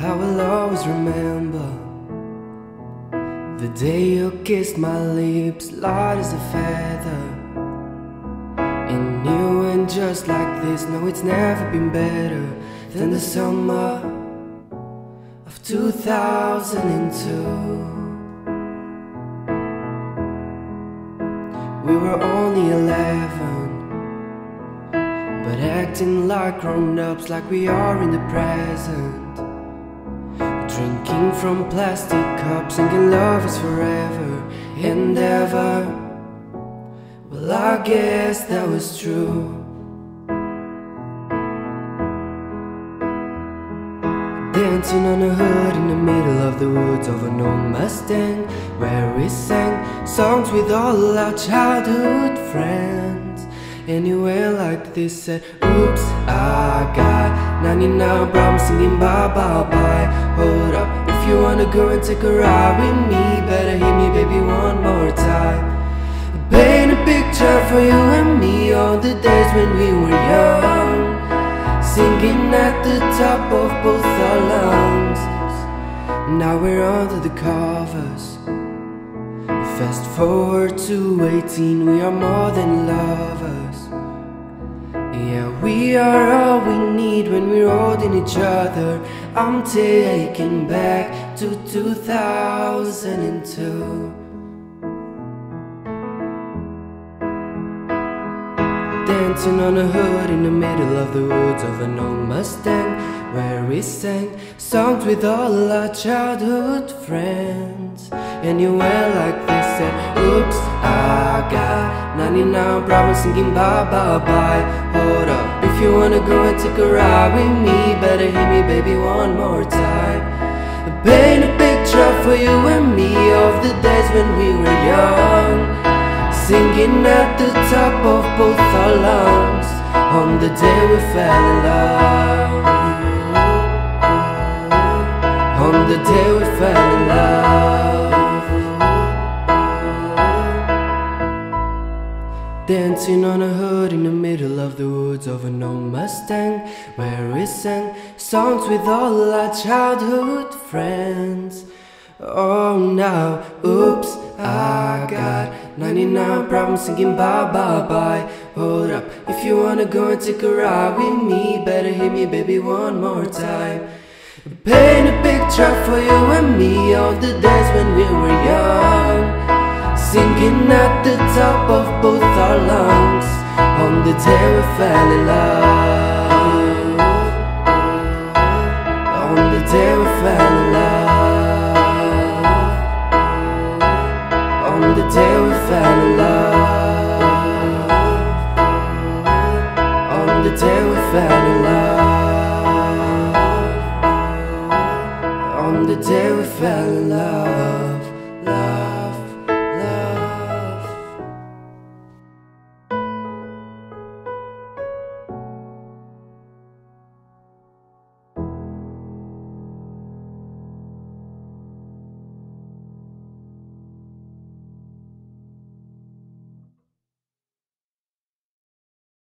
I will always remember the day you kissed my lips, light as a feather. And you went just like this. No, it's never been better than the summer of 2002. We were only 11, but acting like grown ups, like we are in the present. Drinking from plastic cups, thinking love is forever and ever. Well, I guess that was true. Dancing on a hood in the middle of the woods of an old Mustang Where we sang songs with all our childhood friends Anywhere like this said, oops, I got 99 problems singing bye bye bye. Hold up, if you wanna go and take a ride with me Better hit me baby one more time. Paint a picture for you and me All the days when we were young. Singing at the top of both our lungs. Now we're under the covers Fast forward to 18 We are more than lovers. Yeah, we are all we need When we're holding each other. I'm taken back to 2002 Dancing on a hood in the middle of the woods of an old Mustang Where we sang songs with all our childhood friends. And you went like said, oops, I got 99 problems singing bye bye bye. Hold up, if you wanna go and take a ride with me Better hit me baby one more time. Paint a picture for you and me Of the days when we were young. Singing at the top of both our lungs On the day we fell in love. On the day we fell in love Dancing on a hood in the middle of the woods of an old Mustang. Where we sang songs with all our childhood friends. Oh now, oops, I got 99 problems singing bye bye bye. Hold up, if you wanna go and take a ride with me Better hit me baby one more time. Paint a picture for you and me All the days when we Singing at the top of both our lungs On the day we fell in love. On the day we fell in love. On the day we fell in love. On the day we fell in love. On the day we fell in love.